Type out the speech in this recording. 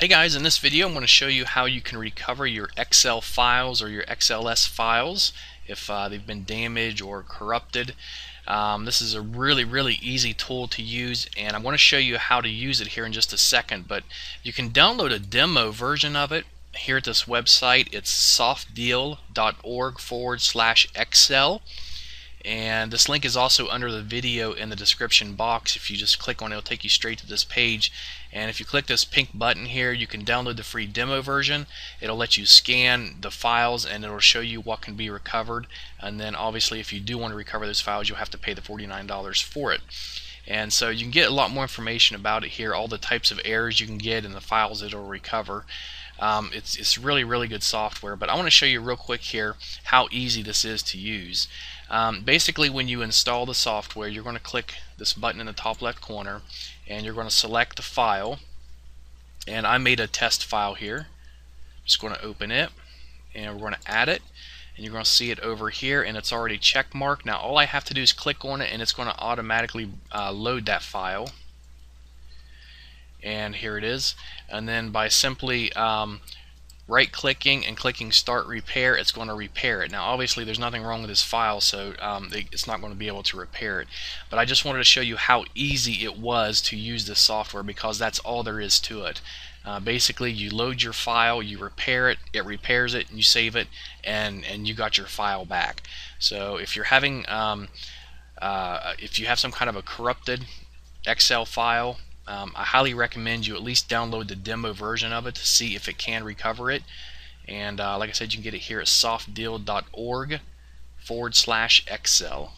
Hey guys, in this video I'm going to show you how you can recover your Excel files or your XLS files if uh, they've been damaged or corrupted. Um, this is a really really easy tool to use and I'm going to show you how to use it here in just a second but you can download a demo version of it here at this website it's softdeal.org forward slash Excel and this link is also under the video in the description box. If you just click on it it'll take you straight to this page. And if you click this pink button here you can download the free demo version. It'll let you scan the files and it'll show you what can be recovered. And then obviously if you do want to recover those files you'll have to pay the $49 for it and so you can get a lot more information about it here all the types of errors you can get and the files it'll recover. Um, it's, it's really really good software but I want to show you real quick here how easy this is to use. Um, basically when you install the software you're going to click this button in the top left corner and you're going to select the file. And I made a test file here. Just going to open it and we're going to add it and you're going to see it over here and it's already check marked. Now all I have to do is click on it and it's going to automatically uh, load that file. And here it is. And then by simply um, right clicking and clicking start repair it's going to repair it. Now obviously there's nothing wrong with this file so um, it's not going to be able to repair it. But I just wanted to show you how easy it was to use this software because that's all there is to it. Uh, basically you load your file you repair it it repairs it and you save it and and you got your file back. So if you're having um, uh, if you have some kind of a corrupted Excel file um, I highly recommend you at least download the demo version of it to see if it can recover it. And uh, like I said, you can get it here at softdeal.org forward slash Excel.